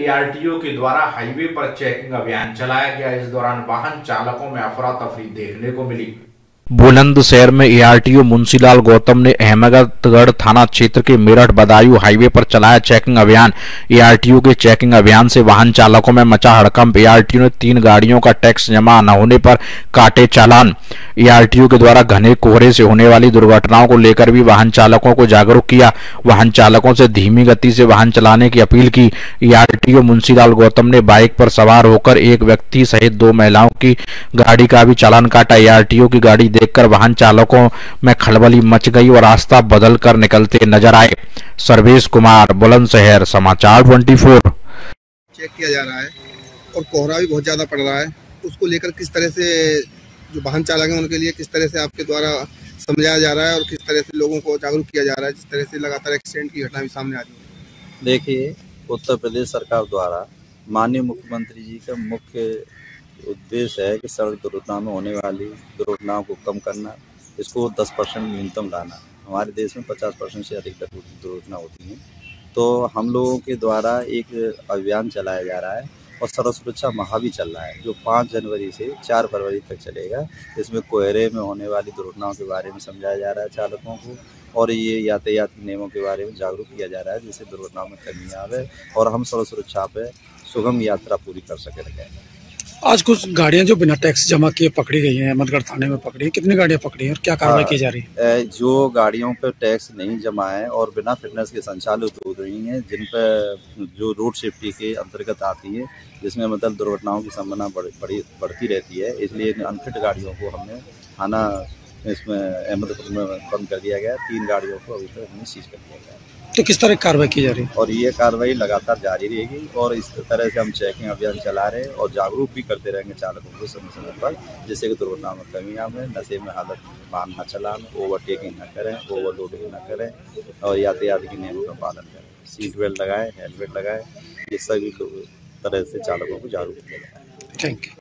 ARTO के द्वारा highway पर चेकिंग अभियान चलाया गया। इस दौरान वाहन चालकों में अफरा तफरी देखने को मिली। बुलंदशहर में एआरटीओ मुंशीलाल गौतम ने अहमदगढ़ थाना क्षेत्र के मेरठ बदायूं हाईवे पर चलाया चेकिंग अभियान। एआरटीओ के चेकिंग अभियान से वाहन चालकों में मचा हड़कंप। एआरटीओ ने तीन गाड़ियों का टैक्स जमा न होने पर काटे चालान। एआरटीओ के द्वारा घने कोहरे से होने वाली दुर्घटनाओं को लेकर भी वाहन चालकों को जागरूक किया। वाहन चालकों से धीमी गति से वाहन चलाने की अपील की। एआरटीओ मुंशीलाल गौतम ने बाइक पर सवार होकर एक व्यक्ति सहित दो महिलाओं की गाड़ी का भी चालान काटा। एआरटीओ की गाड़ी देखकर वाहन चालकों में खलबली मच गई और रास्ता बदल कर निकलते नज़र आए। सर्वेश कुमार बुलंदशहर समाचार 24 चेक किया जा रहा है और कोहरा भी बहुत ज़्यादा पड़ रहा है। उसको लेकर किस तरह से जो वाहन चालक हैं उनके लिए किस तरह से आपके द्वारा समझाया जा रहा है और किस तरह से लोगों को जागरूक किया जा रहा है जिस तरह से लगातार एक्सीडेंट की घटना भी सामने आ रही है? देखिए उत्तर प्रदेश सरकार द्वारा माननीय मुख्यमंत्री जी का मुख्य उद्देश्य है कि सड़क दुर्घटना में होने वाली दुर्घटनाओं को कम करना, इसको 10 परसेंट न्यूनतम लाना। हमारे देश में 50 परसेंट से अधिक दुर्घटना होती हैं। तो हम लोगों के द्वारा एक अभियान चलाया जा रहा है और सड़क सुरक्षा माह भी चल रहा है, जो पाँच जनवरी से चार फरवरी तक चलेगा। इसमें कोहरे में होने वाली दुर्घटनाओं के बारे में समझाया जा रहा है चालकों को और ये यातायात नियमों के बारे में जागरूक किया जा रहा है, जिससे दुर्घटनाओं में कमी आवे और हम सड़क सुरक्षा पर सुगम यात्रा पूरी कर सके। रहे आज कुछ गाड़ियाँ जो बिना टैक्स जमा किए पकड़ी गई हैं अहमदगढ़ थाने में पकड़ी हैं कितनी गाड़ियाँ पकड़ी हैं और क्या कार्रवाई की जा रही है? जो गाड़ियों पर टैक्स नहीं जमा है और बिना फिटनेस के संचालित हो रही हैं जिन पर जो रोड सेफ्टी के अंतर्गत आती है जिसमें मतलब दुर्घटनाओं की संभावना बड़ी बढ़ती रहती है इसलिए अनफिट गाड़ियों को हमने थाना इसमें अहमदपुर में बंद कर दिया गया तीन गाड़ियों को अभी तक हमने सीज कर दिया गया तो किस तरह कार्रवाई की जा रही है? और ये कार्रवाई लगातार जारी रहेगी और इस तरह से हम चेकिंग अभियान चला रहे हैं और जागरूक भी करते रहेंगे चालकों को समय समय पर जिससे कि दुर्घटना में कमी आवे नशे में हालत वाहन न चलान ओवरटेकिंग न करें ओवरलोडिंग न करें और यातायात के नियमों का पालन करें। सीट बेल्ट लगाए हेलमेट लगाए ये सभी तरह से चालकों को जागरूक किया जाए। Thank you